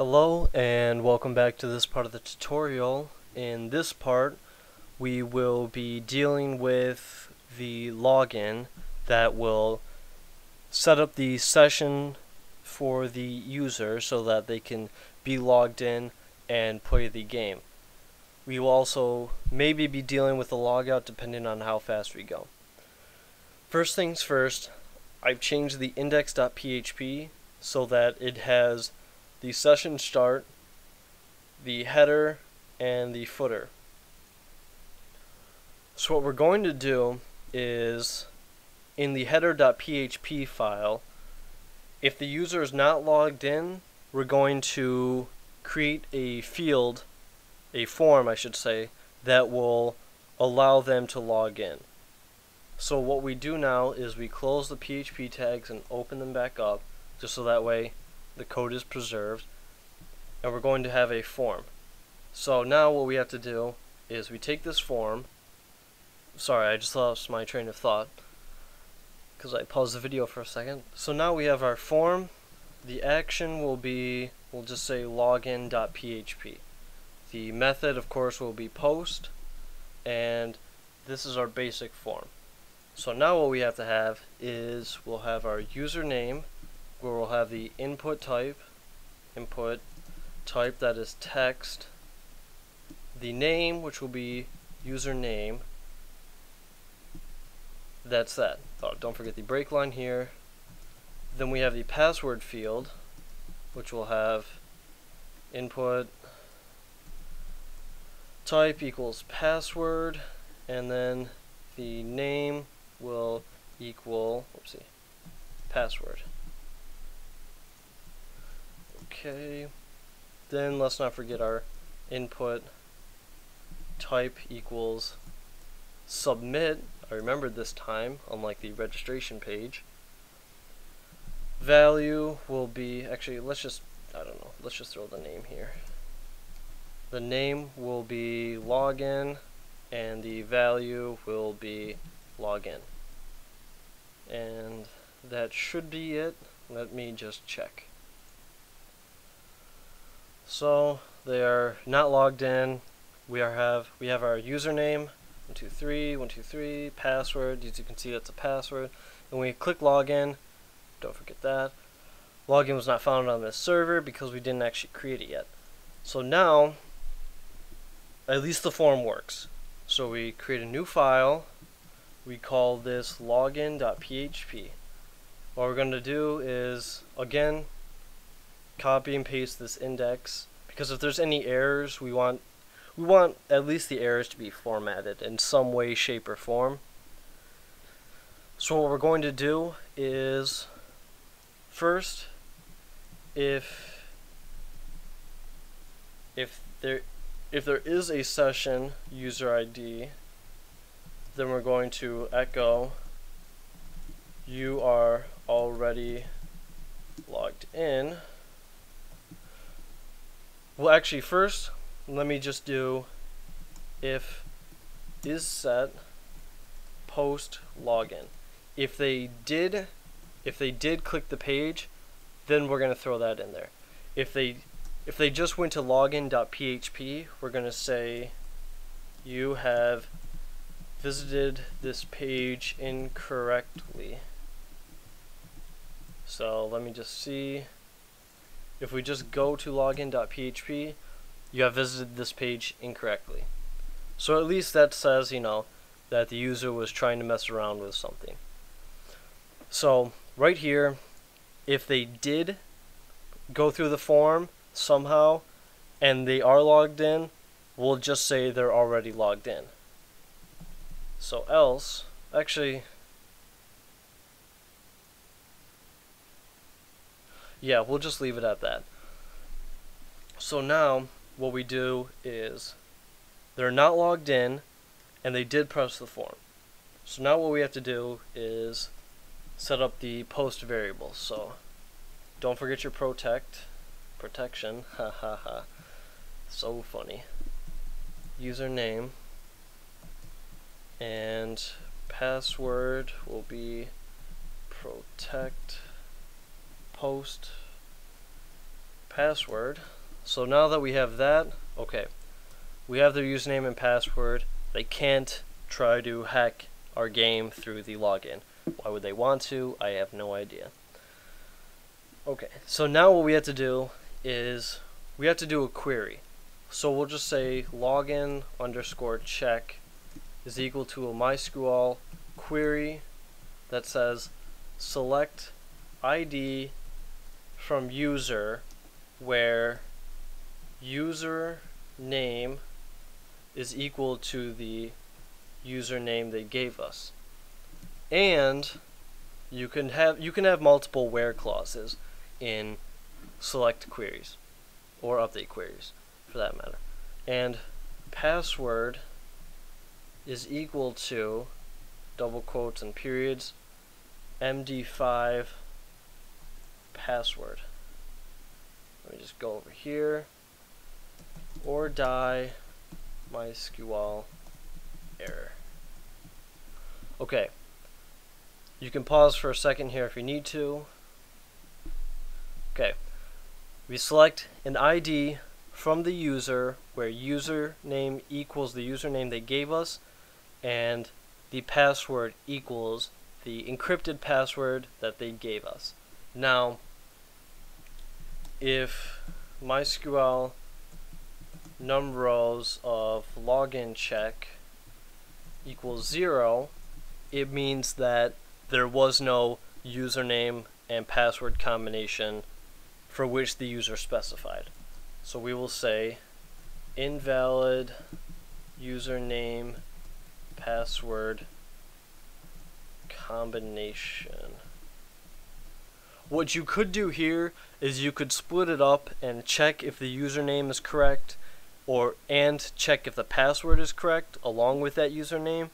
Hello and welcome back to this part of the tutorial. In this part we will be dealing with the login that will set up the session for the user so that they can be logged in and play the game. We will also maybe be dealing with the logout depending on how fast we go. First things first, I've changed the index.php so that it has the session start, the header, and the footer. So what we're going to do is in the header.php file, if the user is not logged in, we're going to create a field, a form I should say, that will allow them to log in. So what we do now is we close the PHP tags and open them back up just so that way the code is preserved and we're going to have a form. So now what we have to do is we take this form sorry I just lost my train of thought because I paused the video for a second. So now we have our form. The action will be, we'll just say login.php. The method of course will be post and this is our basic form. So now what we have to have is we'll have our username where we'll have the input type, input type that is text, the name which will be username, that's that. Oh, don't forget the break line here. Then we have the password field which will have input type equals password and then the name will equal, oopsie, password. Okay, then let's not forget our input type equals submit. I remembered this time, unlike the registration page. Value will be, actually, let's just, I don't know, let's just throw the name here. The name will be login, and the value will be login and that should be it let me just check so they are not logged in. We are have we have our username 123 123 password. As you can see that's a password. And we click login don't forget that. Login was not found on this server because we didn't actually create it yet. So now at least the form works. So we create a new file. We call this login.php. What we're going to do is, again, copy and paste this index because if there's any errors, we want we want at least the errors to be formatted in some way, shape, or form. So what we're going to do is first, if if there if there is a session user ID then we're going to echo you are already logged in. Well actually first let me just do if is set post login. If they did if they did click the page then we're going to throw that in there. If they if they just went to login.php we're going to say you have visited this page incorrectly. So let me just see. If we just go to login.php, you have visited this page incorrectly. So at least that says, you know, that the user was trying to mess around with something. So right here, if they did go through the form somehow and they are logged in, we'll just say they're already logged in. So else, actually, yeah, we'll just leave it at that. So now, what we do is, they're not logged in, and they did press the form. So now what we have to do is set up the post variable. So don't forget your protect, protection, ha ha ha, so funny. Username and password will be protect post password. So now that we have that, okay, we have their username and password. They can't try to hack our game through the login. Why would they want to? I have no idea. Okay, so now what we have to do is we have to do a query. So we'll just say login underscore check is equal to a MySQL query that says select ID from user where user name is equal to the username they gave us. And you can have you can have multiple where clauses in select queries or update queries for that matter. And password is equal to double quotes and periods md5 password. Let me just go over here or die MySQL error. Okay. You can pause for a second here if you need to. Okay. We select an ID from the user where username equals the username they gave us and the password equals the encrypted password that they gave us. Now, if MySQL num rows of login check equals zero, it means that there was no username and password combination for which the user specified. So we will say invalid username password combination. What you could do here is you could split it up and check if the username is correct or and check if the password is correct along with that username.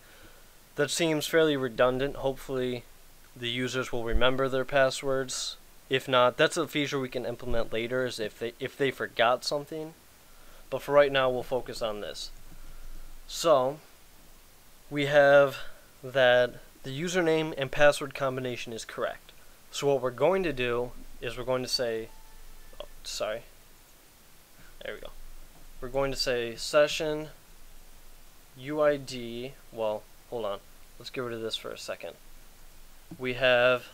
That seems fairly redundant. Hopefully the users will remember their passwords. If not, that's a feature we can implement later is if they if they forgot something. But for right now we'll focus on this. So we have that the username and password combination is correct. So what we're going to do is we're going to say, oh, sorry, there we go. We're going to say session UID, well, hold on, let's get rid of this for a second. We have,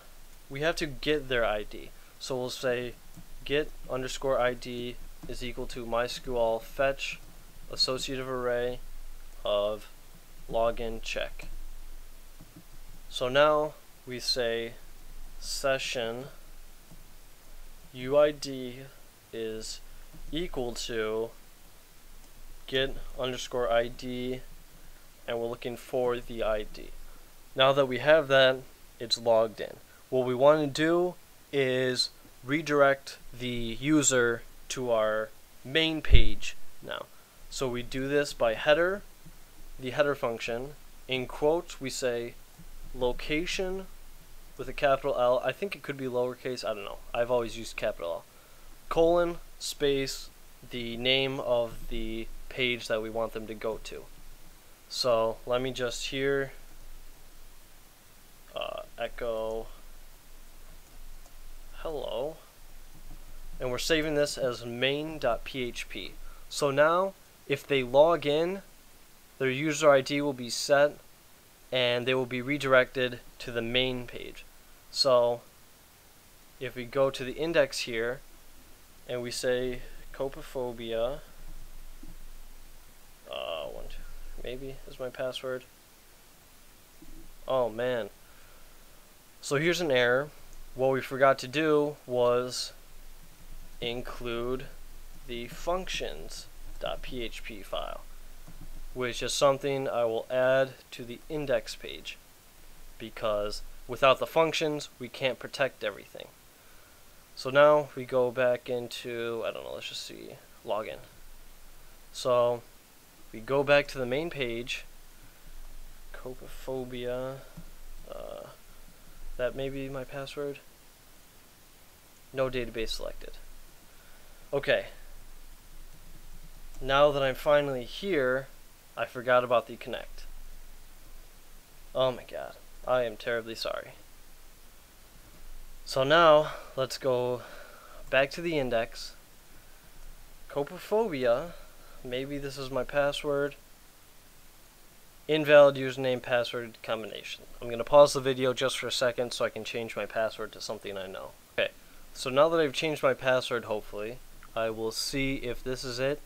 we have to get their ID. So we'll say get underscore ID is equal to MySQL fetch associative array of login check. So now we say session UID is equal to get underscore ID and we're looking for the ID. Now that we have that, it's logged in. What we want to do is redirect the user to our main page now. So we do this by header, the header function. In quotes, we say location with a capital L. I think it could be lowercase. I don't know. I've always used capital L. Colon, space, the name of the page that we want them to go to. So let me just here uh, echo hello and we're saving this as main.php. So now if they log in their user ID will be set and they will be redirected to the main page. So if we go to the index here and we say copephobia, uh, one, two, maybe is my password. Oh man. So here's an error. What we forgot to do was include the functions.php file which is something I will add to the index page because without the functions we can't protect everything. So now we go back into, I don't know, let's just see, login. So we go back to the main page, copephobia, uh, that may be my password. No database selected. Okay. Now that I'm finally here, I forgot about the connect. Oh my god. I am terribly sorry. So now, let's go back to the index. Copephobia. Maybe this is my password. Invalid username password combination. I'm going to pause the video just for a second so I can change my password to something I know. Okay, so now that I've changed my password, hopefully, I will see if this is it.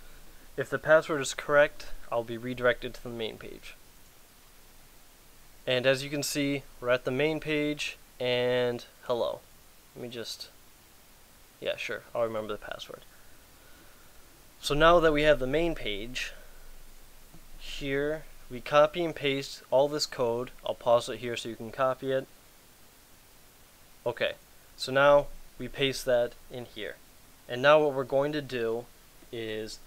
If the password is correct, I'll be redirected to the main page. And as you can see, we're at the main page, and hello. Let me just, yeah, sure, I'll remember the password. So now that we have the main page, here we copy and paste all this code. I'll pause it here so you can copy it. Okay, so now we paste that in here. And now what we're going to do is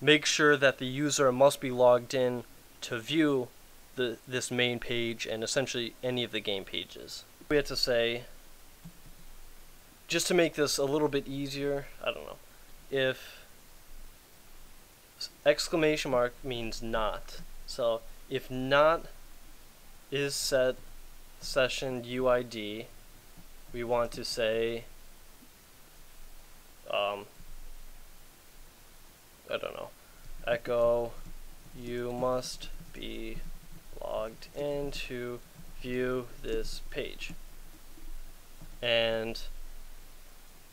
make sure that the user must be logged in to view the, this main page and essentially any of the game pages. We have to say, just to make this a little bit easier, I don't know, if exclamation mark means not. So if not is set session UID, we want to say um, I don't know, echo you must be logged in to view this page. And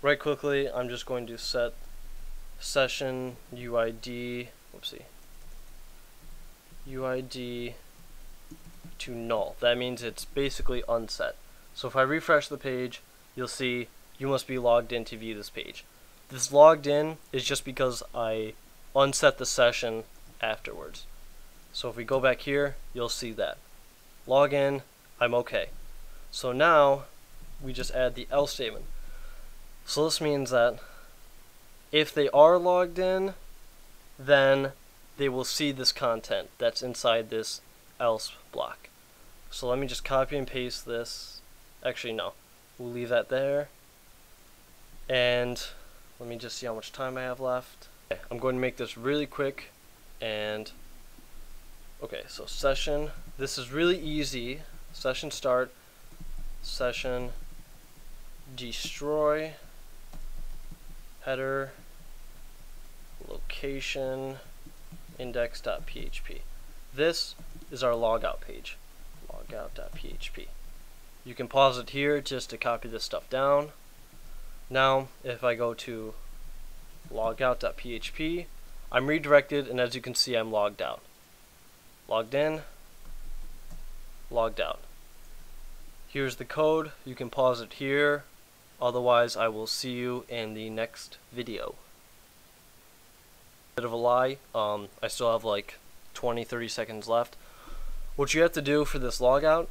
right quickly, I'm just going to set session UID, whoopsie, UID to null. That means it's basically unset. So if I refresh the page, you'll see you must be logged in to view this page. This logged in is just because I unset the session afterwards. So if we go back here, you'll see that. Log in, I'm okay. So now we just add the else statement. So this means that if they are logged in, then they will see this content that's inside this else block. So let me just copy and paste this. Actually, no. We'll leave that there. And let me just see how much time I have left. Okay, I'm going to make this really quick and okay so session this is really easy session start session destroy header location index.php this is our logout page logout.php you can pause it here just to copy this stuff down now if I go to logout.php. I'm redirected, and as you can see, I'm logged out. Logged in, logged out. Here's the code. You can pause it here. Otherwise, I will see you in the next video. Bit of a lie. Um, I still have like 20-30 seconds left. What you have to do for this logout,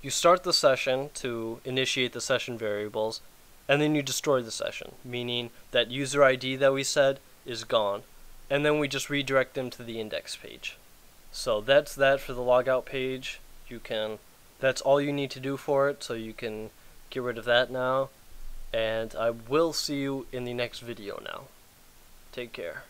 you start the session to initiate the session variables, and then you destroy the session, meaning that user ID that we said is gone, and then we just redirect them to the index page. So that's that for the logout page. You can, that's all you need to do for it, so you can get rid of that now, and I will see you in the next video now. Take care.